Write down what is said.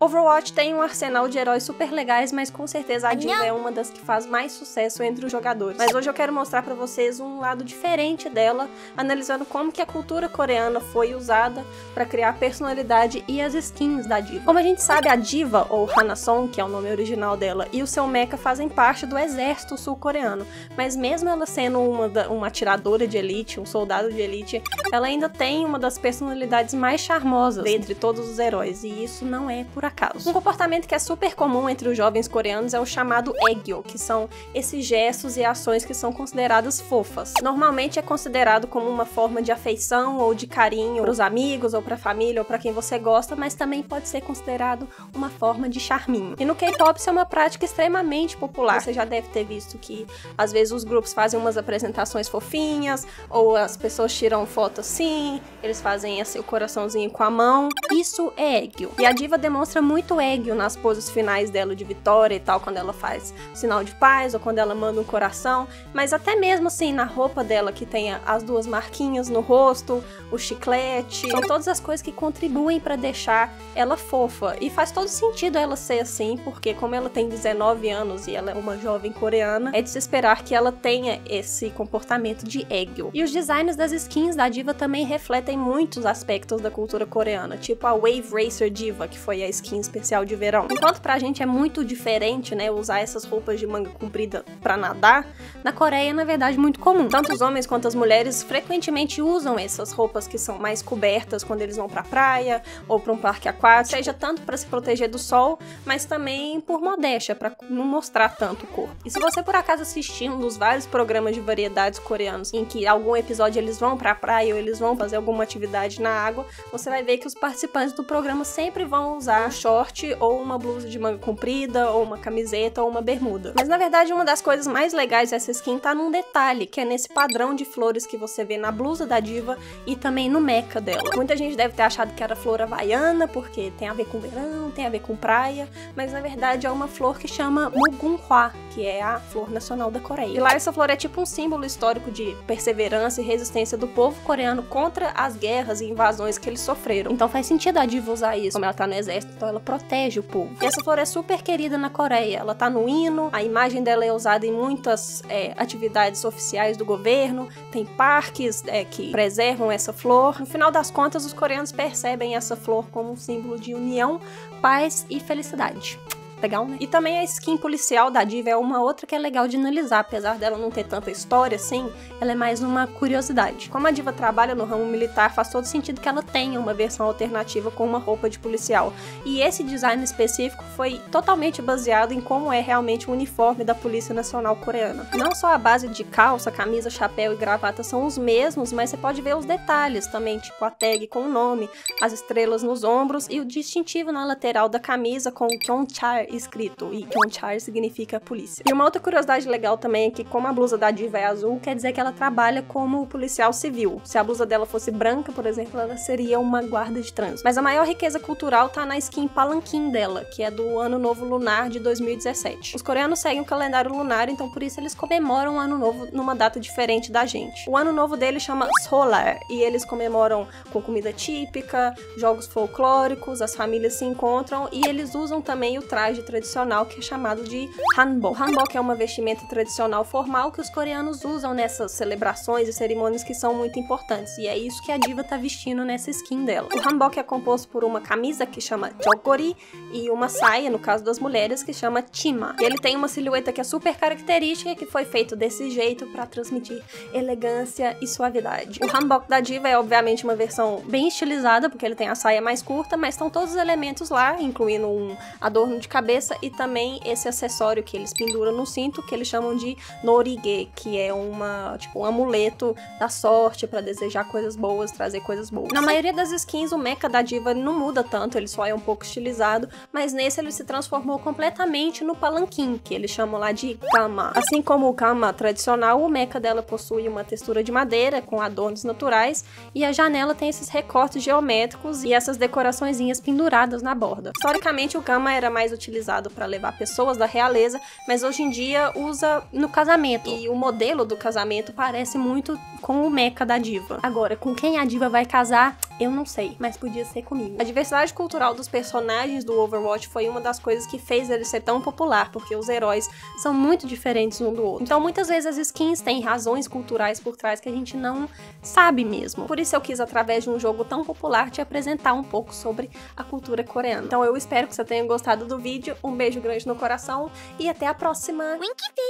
Overwatch tem um arsenal de heróis super legais, mas com certeza a Diva é uma das que faz mais sucesso entre os jogadores. Mas hoje eu quero mostrar pra vocês um lado diferente dela, analisando como que a cultura coreana foi usada pra criar a personalidade e as skins da Diva. Como a gente sabe, a Diva, ou Hanasong, que é o nome original dela, e o seu mecha fazem parte do exército sul-coreano. Mas mesmo ela sendo uma, da, uma atiradora de elite, um soldado de elite, ela ainda tem uma das personalidades mais charmosas entre todos os heróis, e isso não é por acaso. Um comportamento que é super comum entre os jovens coreanos é o chamado egyo, que são esses gestos e ações que são consideradas fofas. Normalmente é considerado como uma forma de afeição ou de carinho para os amigos ou para a família ou para quem você gosta, mas também pode ser considerado uma forma de charminho. E no K-pop isso é uma prática extremamente popular. Você já deve ter visto que às vezes os grupos fazem umas apresentações fofinhas ou as pessoas tiram foto assim, eles fazem assim o coraçãozinho com a mão. Isso é egyo. E a diva demonstra mostra muito Egyo nas poses finais dela de vitória e tal, quando ela faz sinal de paz ou quando ela manda um coração, mas até mesmo assim na roupa dela que tem as duas marquinhas no rosto, o chiclete, são todas as coisas que contribuem para deixar ela fofa. E faz todo sentido ela ser assim, porque como ela tem 19 anos e ela é uma jovem coreana, é de se esperar que ela tenha esse comportamento de Egyo. E os designs das skins da diva também refletem muitos aspectos da cultura coreana, tipo a Wave Racer Diva, que foi a skin especial de verão. Enquanto pra gente é muito diferente, né, usar essas roupas de manga comprida para nadar, na Coreia, na verdade, é muito comum. Tanto os homens quanto as mulheres frequentemente usam essas roupas que são mais cobertas quando eles vão pra praia ou pra um parque aquático, seja tanto para se proteger do sol, mas também por modéstia, para não mostrar tanto o corpo. E se você por acaso assistir um dos vários programas de variedades coreanos em que algum episódio eles vão pra praia ou eles vão fazer alguma atividade na água, você vai ver que os participantes do programa sempre vão usar short ou uma blusa de manga comprida, ou uma camiseta ou uma bermuda. Mas na verdade, uma das coisas mais legais dessa skin tá num detalhe, que é nesse padrão de flores que você vê na blusa da diva e também no mecha dela. Muita gente deve ter achado que era flor havaiana, porque tem a ver com verão, tem a ver com praia, mas na verdade é uma flor que chama Mugunhwa, que é a flor nacional da Coreia. E lá essa flor é tipo um símbolo histórico de perseverança e resistência do povo coreano contra as guerras e invasões que eles sofreram. Então faz sentido a diva usar isso, como ela tá no exército, então ela protege o povo. E essa flor é super querida na Coreia. Ela tá no hino, a imagem dela é usada em muitas é, atividades oficiais do governo, tem parques é, que preservam essa flor. No final das contas, os coreanos percebem essa flor como um símbolo de união, paz e felicidade legal, né? E também a skin policial da Diva é uma outra que é legal de analisar, apesar dela não ter tanta história assim, ela é mais uma curiosidade. Como a Diva trabalha no ramo militar, faz todo sentido que ela tenha uma versão alternativa com uma roupa de policial. E esse design específico foi totalmente baseado em como é realmente o uniforme da Polícia Nacional Coreana. Não só a base de calça, camisa, chapéu e gravata são os mesmos, mas você pode ver os detalhes também, tipo a tag com o nome, as estrelas nos ombros e o distintivo na lateral da camisa com o Kyonchar escrito, e Kyonchar significa polícia. E uma outra curiosidade legal também é que, como a blusa da diva é azul, quer dizer que ela trabalha como policial civil. Se a blusa dela fosse branca, por exemplo, ela seria uma guarda de trânsito. Mas a maior riqueza cultural tá na skin Palanquin dela, que é do Ano Novo Lunar de 2017. Os coreanos seguem o calendário lunar, então por isso eles comemoram o Ano Novo numa data diferente da gente. O Ano Novo deles chama Solar, e eles comemoram com comida típica, jogos folclóricos, as famílias se encontram e eles usam também o traje traje tradicional que é chamado de hanbok. Hanbok é uma vestimenta tradicional formal que os coreanos usam nessas celebrações e cerimônias que são muito importantes. E é isso que a diva tá vestindo nessa skin dela. O hanbok é composto por uma camisa que chama jogori e uma saia, no caso das mulheres, que chama chima. E ele tem uma silhueta que é super característica que foi feito desse jeito para transmitir elegância e suavidade. O hanbok da diva é obviamente uma versão bem estilizada, porque ele tem a saia mais curta, mas estão todos os elementos lá, incluindo um adorno de cabelo cabeça e também esse acessório que eles penduram no cinto, que eles chamam de norige, que é uma, tipo, um amuleto da sorte para desejar coisas boas, trazer coisas boas. Na maioria das skins, o mecha da diva não muda tanto, ele só é um pouco estilizado, mas nesse ele se transformou completamente no palanquim, que eles chamam lá de kama. Assim como o kama tradicional, o mecha dela possui uma textura de madeira com adornos naturais e a janela tem esses recortes geométricos e essas decoraçõezinhas penduradas na borda. Historicamente, o kama era mais utilizado utilizado para levar pessoas da realeza, mas hoje em dia usa no casamento. E o modelo do casamento parece muito com o mecha da diva. Agora, com quem a diva vai casar, eu não sei, mas podia ser comigo. A diversidade cultural dos personagens do Overwatch foi uma das coisas que fez ele ser tão popular, porque os heróis são muito diferentes um do outro. Então, muitas vezes as skins têm razões culturais por trás que a gente não sabe mesmo. Por isso eu quis, através de um jogo tão popular, te apresentar um pouco sobre a cultura coreana. Então eu espero que você tenha gostado do vídeo. Um beijo grande no coração e até a próxima. Winky!